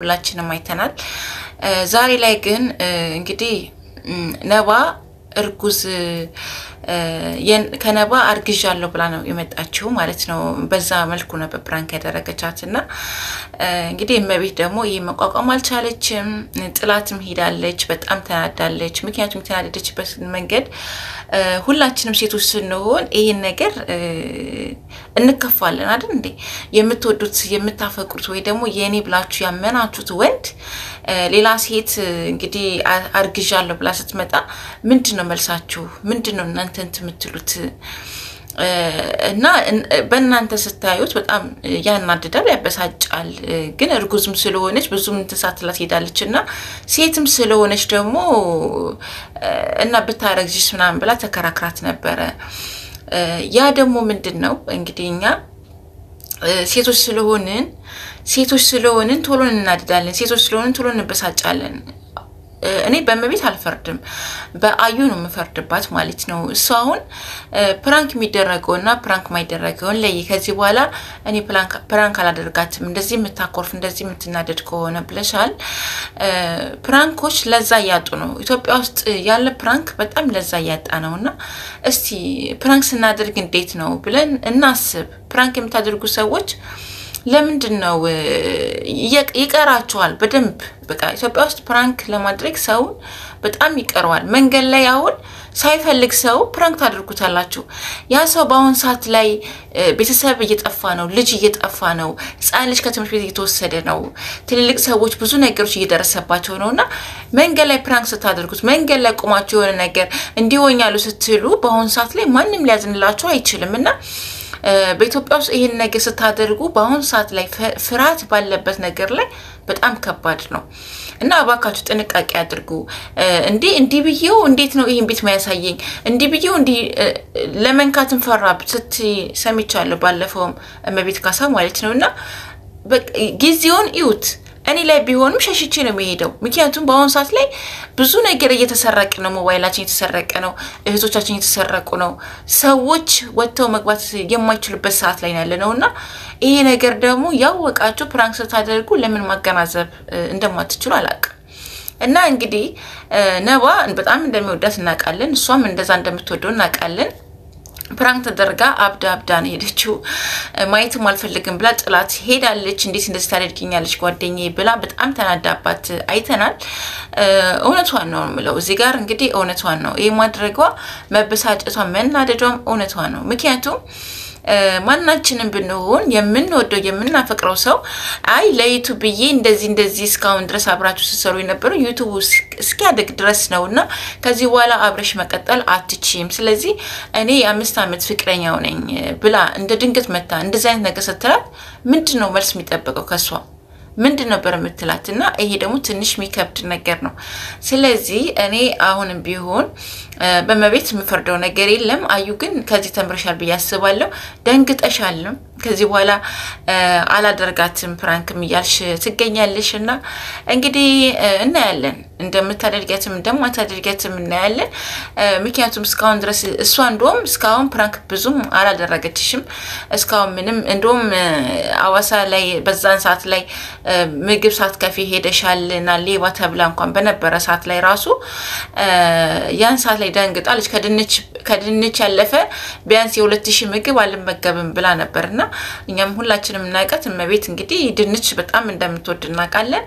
ሁላችንም አይተናል። ዛሬ ላይ ግን እንግዲህ ነባ እርጉዝ ከነባ አርግዣለሁ ብላ ነው የመጣችው ማለት ነው። በዛ መልኩ ነበር prank ያደረገቻት እና እንግዲህ እመቤት ደግሞ ይህ መቋቋም አልቻለችም። ጥላትም ሄዳለች። በጣም ተናዳለች። ምክንያቱም የተናደደችበት መንገድ ሁላችንም ሴቶች ስንሆን ይህን ነገር እንከፋለን አይደል እንዴ? የምትወዱት የምታፈቅሩት ወይ ደግሞ የእኔ ብላችሁ ያመናችሁት ወንድ ሌላ ሴት እንግዲህ አርግዣለሁ ብላ ስትመጣ ምንድን ነው መልሳችሁ? ምንድን ነው እናንተ እንትን የምትሉት? እና በእናንተ ስታዩት በጣም ያናድዳል፣ ያበሳጫል። ግን እርጉዝም ስለሆነች ብዙም እንትን ሳትላት ሄዳለች እና ሴትም ስለሆነች ደግሞ እና ብታረግዥስ ምናምን ብላ ተከራክራት ነበረ። ያ ደግሞ ምንድን ነው እንግዲህ እኛ ሴቶች ስለሆንን ሴቶች ስለሆንን ቶሎ እናድዳለን። ሴቶች ስለሆንን ቶሎ እንበሳጫለን። እኔ በእመቤት አልፈርድም፣ በአዩ ነው የምፈርድባት ማለት ነው። እሱ አሁን prank የሚደረገውና prank ማይደረገውን ለይ። ከዚህ በኋላ እኔ prank አላደርጋትም፣ እንደዚህ የምታኮርፍ እንደዚህ የምትናደድ ከሆነ ብለሻል። prank ኦች ለዛ እያጡ ነው። ኢትዮጵያ ውስጥ ያለ prank በጣም ለዛ እያጣ ነው እና እስቲ prank ስናደርግ እንዴት ነው ብለን እናስብ። prank የምታደርጉ ሰዎች ለምንድን ነው ይቀራቸዋል? በደንብ በቃ ኢትዮጵያ ውስጥ prank ለማድረግ ሰውን በጣም ይቀረዋል። መንገድ ላይ አሁን ሳይፈልግ ሰው prank ታደርጉታላችሁ። ያ ሰው በአሁን ሰዓት ላይ ቤተሰብ እየጠፋ ነው፣ ልጅ እየጠፋ ነው፣ ሕፃን ልጅ ከትምህርት ቤት እየተወሰደ ነው፣ ትልልቅ ሰዎች ብዙ ነገሮች እየደረሰባቸው ነው እና መንገድ ላይ prank ስታደርጉት መንገድ ላይ ቆማችሁ የሆነ ነገር እንዲሆኛሉ ስትሉ በአሁን ሰዓት ላይ ማንም ሊያዝንላችሁ አይችልም እና በኢትዮጵያ ውስጥ ይህን ነገር ስታደርጉ በአሁኑ ሰዓት ላይ ፍርሃት ባለበት ነገር ላይ በጣም ከባድ ነው እና እባካችሁ ጥንቃቄ አድርጉ። እንዲህ እንዲህ ብዬው እንዴት ነው ይህን ቤት ማያሳየኝ? እንዲህ ብዬው እንዲህ ለመንካትን ፈራ ስትይ ሰምቻለሁ። ባለፈውም እመቤት ካሳ ማለት ነው እና ጊዜውን እዩት። እኔ ላይ ቢሆንም ሸሽቼ ነው የሚሄደው። ምክንያቱም በአሁኑ ሰዓት ላይ ብዙ ነገር እየተሰረቀ ነው። ሞባይላችን እየተሰረቀ ነው። እህቶቻችን እየተሰረቁ ነው። ሰዎች ወጥተው መግባት የማይችሉበት ሰዓት ላይ ያለ ነው እና ይሄ ነገር ደግሞ ያወቃችሁ prank ስታደርጉ ለምን ማገናዘብ እንደማትችሉ አላውቅም። እና እንግዲህ ነባ በጣም እንደሚወዳት እናውቃለን። እሷም እንደዛ እንደምትወደው እናውቃለን። prank ተደርጋ አብዳ አብዳ ነው ሄደችው። ማየትም አልፈልግም ብላ ጥላት ሄዳለች። እንዴት እንደዚህ ታደርጊኛለች ጓደኛዬ ብላ በጣም ተናዳባት አይተናል። እውነቷን ነው የምለው እዚህ ጋር እንግዲህ እውነቷን ነው። ይህ ማድረጓ መበሳጨቷ፣ መናደዷም እውነቷ ነው። ምክንያቱም ማናችንም ብንሆን የምንወደው የምናፈቅረው ሰው አይ ለ YouTube ብዬ እንደዚህ እንደዚህ እስካሁን ድረስ አብራችሁ ስትሰሩ የነበረው YouTube እስኪያደግ ድረስ ነው እና ከዚህ በኋላ አብረሽ መቀጠል አትችም። ስለዚህ እኔ የአምስት ዓመት ፍቅረኛው ነኝ ብላ እንደ ድንገት መታ እንደዚህ አይነት ነገር ስትላት ምንድን ነው መልስ የሚጠበቀው ከሷ? ምንድን ነበር የምትላት? እና ይሄ ደግሞ ትንሽ የሚከብድ ነገር ነው። ስለዚህ እኔ አሁንም ቢሆን በመቤት የምፈርደው ነገር የለም። አዩ ግን ከዚህ ተምረሻል ብዬ አስባለሁ። ደንግጠሻልም። ከዚህ በኋላ አላደርጋትም ፕራንክም እያልሽ ትገኛለሽ እና እንግዲህ እናያለን እንደምታደርጊያትም እንደማታደርጊያትም እናያለን። ምክንያቱም እስካሁን ድረስ እሷ እንደውም እስካሁን prank ብዙም አላደረገችሽም። እስካሁን ምንም እንደውም አዋሳ ላይ በዛን ሰዓት ላይ ምግብ ሳትከፊ ሄደሻል እና ሌባ ተብላ እንኳን በነበረ ሰዓት ላይ ራሱ ያን ሰዓት ላይ ደንግጣለች። ከድንች ያለፈ ቢያንስ የሁለት ሺህ ምግብ አልመገብም ብላ ነበር እና እኛም ሁላችንም እናውቃት እመቤት እንግዲህ ድንች በጣም እንደምትወድ እናውቃለን።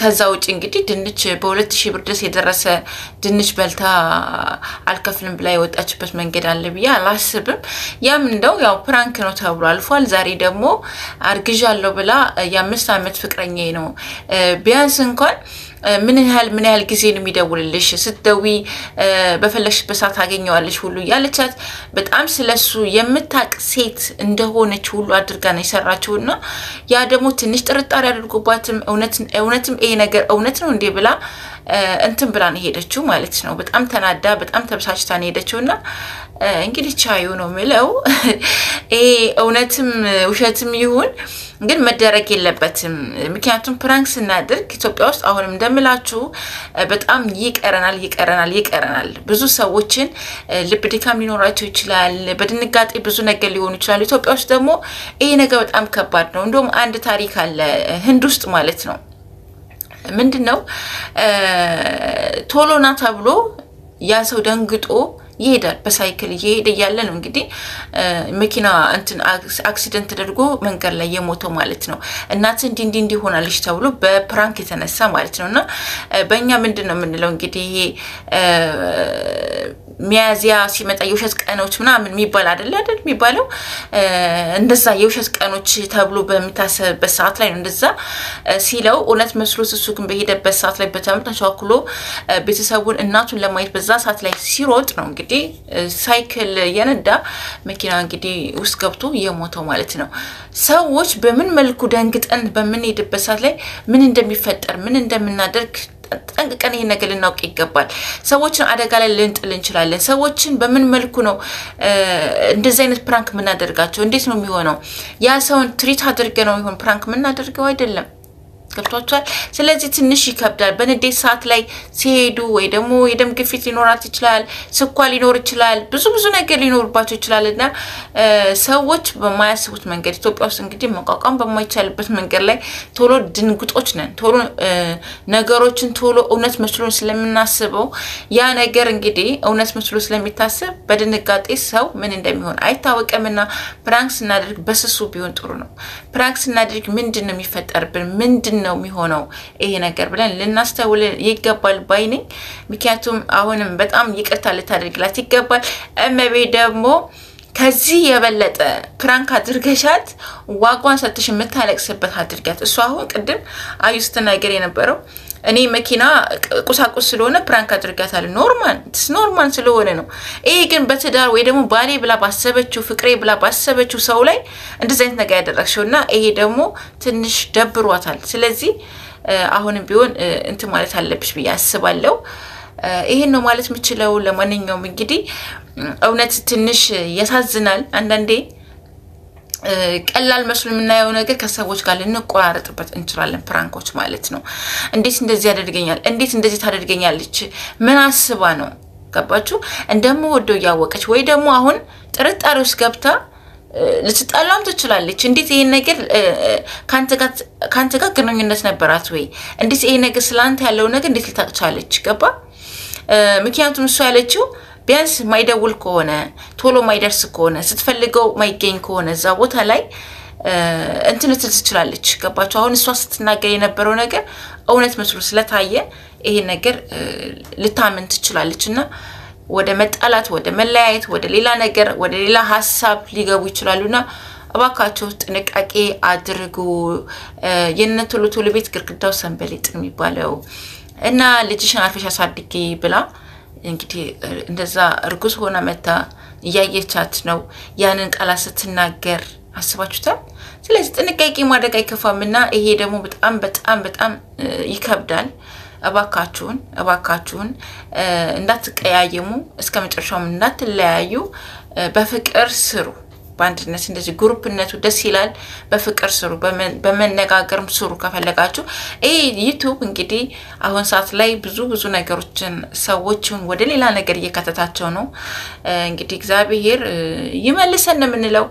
ከዛ ውጭ እንግዲህ ድንች በሁለት ሺህ ብር ድረስ የደረሰ ድንች በልታ አልከፍልም ብላ የወጣችበት መንገድ አለ ብዬ አላስብም። ያም እንደው ያው prank ነው ተብሎ አልፏል። ዛሬ ደግሞ አርግዣለሁ ብላ የአምስት ዓመት ፍቅረኛ ነው ቢያንስ እንኳን ምን ያህል ምን ያህል ጊዜ ነው የሚደውልልሽ? ስትደዊ በፈለግሽበት ሰዓት ታገኘዋለሽ ሁሉ ያለቻት በጣም ስለሱ የምታቅ ሴት እንደሆነች ሁሉ አድርጋ ነው የሰራችው እና ያ ደግሞ ትንሽ ጥርጣሬ አድርጎባትም እውነትም ይሄ ነገር እውነት ነው እንዴ ብላ እንትን ብላ ነው ሄደችው ማለት ነው። በጣም ተናዳ በጣም ተበሳጭታ ነው ሄደችው እና እንግዲህ ቻዩ ነው ምለው ይሄ እውነትም ውሸትም ይሁን ግን መደረግ የለበትም። ምክንያቱም prank ስናደርግ ኢትዮጵያ ውስጥ አሁንም እንደምላችሁ በጣም ይቀረናል ይቀረናል ይቀረናል። ብዙ ሰዎችን ልብ ድካም ሊኖራቸው ይችላል። በድንጋጤ ብዙ ነገር ሊሆኑ ይችላሉ። ኢትዮጵያ ውስጥ ደግሞ ይሄ ነገር በጣም ከባድ ነው። እንዲሁም አንድ ታሪክ አለ ህንድ ውስጥ ማለት ነው። ምንድን ነው ቶሎና ተብሎ ያ ሰው ደንግጦ ይሄዳል። በሳይክል እየሄደ እያለ ነው እንግዲህ መኪና እንትን አክሲደንት ተደርጎ መንገድ ላይ የሞተው ማለት ነው። እናት እንዲ እንዲ እንዲ ሆናለች ተብሎ በፕራንክ የተነሳ ማለት ነው። እና በእኛ ምንድን ነው የምንለው እንግዲህ ይሄ ሚያዚያ ሲመጣ የውሸት ቀኖች ምናምን የሚባል አይደለ አይደል የሚባለው እንደዛ የውሸት ቀኖች ተብሎ በሚታሰብበት ሰዓት ላይ ነው እንደዛ ሲለው እውነት መስሎት እሱ ግን በሄደበት ሰዓት ላይ በተምር ተቻኩሎ ቤተሰቡን እናቱን ለማየት በዛ ሰዓት ላይ ሲሮጥ ነው እንግዲህ ሳይክል የነዳ መኪና እንግዲህ ውስጥ ገብቶ የሞተው ማለት ነው። ሰዎች በምን መልኩ ደንግጠን በምንሄድበት ሰዓት ላይ ምን እንደሚፈጠር ምን እንደምናደርግ ጠንቅቀን ይሄን ነገር ልናውቅ ይገባል። ሰዎችን አደጋ ላይ ልንጥል እንችላለን። ሰዎችን በምን መልኩ ነው እንደዚህ አይነት prank የምናደርጋቸው? እንዴት ነው የሚሆነው? ያ ሰውን treat አድርገ ነው ይሆን prank የምናደርገው? አይደለም። ገብቷቸዋል። ስለዚህ ትንሽ ይከብዳል። በንዴት ሰዓት ላይ ሲሄዱ ወይ ደግሞ የደም ግፊት ሊኖራት ይችላል፣ ስኳር ሊኖር ይችላል፣ ብዙ ብዙ ነገር ሊኖርባቸው ይችላል እና ሰዎች በማያስቡት መንገድ ኢትዮጵያ ውስጥ እንግዲህ መቋቋም በማይቻልበት መንገድ ላይ ቶሎ ድንጉጦች ነን። ቶሎ ነገሮችን ቶሎ እውነት መስሎን ስለምናስበው ያ ነገር እንግዲህ እውነት መስሎ ስለሚታሰብ በድንጋጤ ሰው ምን እንደሚሆን አይታወቅምና prank ስናደርግ በስሱ ቢሆን ጥሩ ነው። prank ስናደርግ ምንድን ነው የሚፈጠርብን ምንድን ነው የሚሆነው ይሄ ነገር ብለን ልናስተውል ይገባል ባይ ምክንያቱም አሁንም በጣም ይቅርታ ልታደርግላት ይገባል። እመቤ ደግሞ ከዚህ የበለጠ prank አድርገሻት ዋጓን ሰጥሽ የምታለቅስበት አድርጋት። እሱ አሁን ቅድም አዩ ስትናገር የነበረው እኔ መኪና ቁሳቁስ ስለሆነ prank አድርጋታል። normal normal ስለሆነ ነው። ይሄ ግን በትዳር ወይ ደግሞ ባሌ ብላ ባሰበችው ፍቅሬ ብላ ባሰበችው ሰው ላይ እንደዚህ አይነት ነገር ያደረግሽው እና ይሄ ደግሞ ትንሽ ደብሯታል። ስለዚህ አሁንም ቢሆን እንትን ማለት አለብሽ ብዬ አስባለሁ። ይሄን ነው ማለት የምችለው። ለማንኛውም እንግዲህ እውነት ትንሽ ያሳዝናል አንዳንዴ ቀላል መስሎ የምናየው ነገር ከሰዎች ጋር ልንቆራረጥበት እንችላለን። ፕራንኮች ማለት ነው። እንዴት እንደዚህ ያደርገኛል? እንዴት እንደዚህ ታደርገኛለች? ምን አስባ ነው? ገባችሁ? እንደምወደው እያወቀች ወይ ደግሞ አሁን ጥርጣሬ ውስጥ ገብታ ልትጣላም ትችላለች። እንዴት ይሄን ነገር ከአንተ ጋር ግንኙነት ነበራት ወይ? እንዴት ይሄ ነገር ስለአንተ ያለው ነገር እንዴት ልታቅቻለች? ገባ? ምክንያቱም እሱ ያለችው ቢያንስ ማይደውል ከሆነ ቶሎ ማይደርስ ከሆነ ስትፈልገው ማይገኝ ከሆነ እዛ ቦታ ላይ እንትን ልትል ትችላለች። ገባችሁ? አሁን እሷ ስትናገር የነበረው ነገር እውነት መስሎ ስለታየ ይሄ ነገር ልታምን ትችላለች እና ወደ መጣላት፣ ወደ መለያየት፣ ወደ ሌላ ነገር፣ ወደ ሌላ ሀሳብ ሊገቡ ይችላሉና እባካቸው ጥንቃቄ አድርጉ። የነ ቶሎ ቶሎ ቤት ግድግዳው ሰንበሌጥ የሚባለው እና ልጅሽን አርፈሽ አሳድጊ ብላ እንግዲህ እንደዛ እርጉዝ ሆና መታ እያየቻት ነው ያንን ቃላት ስትናገር አስባችሁታል። ስለዚህ ጥንቃቄ ማድረግ አይከፋም እና ይሄ ደግሞ በጣም በጣም በጣም ይከብዳል። እባካችሁን እባካችሁን እንዳትቀያየሙ፣ እስከ መጨረሻውም እንዳትለያዩ፣ በፍቅር ስሩ። በአንድነት እንደዚህ ግሩፕነቱ ደስ ይላል። በፍቅር ስሩ፣ በመነጋገርም ስሩ ከፈለጋችሁ። ይህ YouTube እንግዲህ አሁን ሰዓት ላይ ብዙ ብዙ ነገሮችን ሰዎችን ወደ ሌላ ነገር እየከተታቸው ነው። እንግዲህ እግዚአብሔር ይመልሰን ነው የምንለው።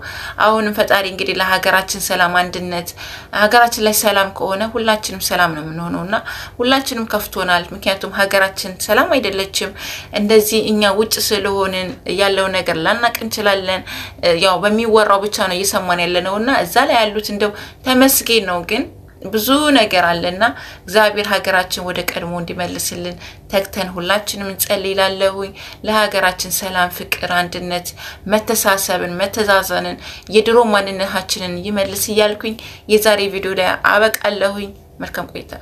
አሁንም ፈጣሪ እንግዲህ ለሀገራችን ሰላም፣ አንድነት ሀገራችን ላይ ሰላም ከሆነ ሁላችንም ሰላም ነው የምንሆነው እና ሁላችንም ከፍቶናል። ምክንያቱም ሀገራችን ሰላም አይደለችም። እንደዚህ እኛ ውጭ ስለሆንን ያለው ነገር ላናውቅ እንችላለን ያው የሚወራው ብቻ ነው እየሰማን ያለ ነው እና እዛ ላይ ያሉት እንደው ተመስገን ነው። ግን ብዙ ነገር አለና እግዚአብሔር ሀገራችን ወደ ቀድሞ እንዲመልስልን ተግተን ሁላችንም እንጸልይላለሁኝ። ለሀገራችን ሰላም፣ ፍቅር፣ አንድነት፣ መተሳሰብን፣ መተዛዘንን የድሮ ማንነታችንን ይመልስ እያልኩኝ የዛሬ ቪዲዮ ላይ አበቃለሁኝ። መልካም ቆይታ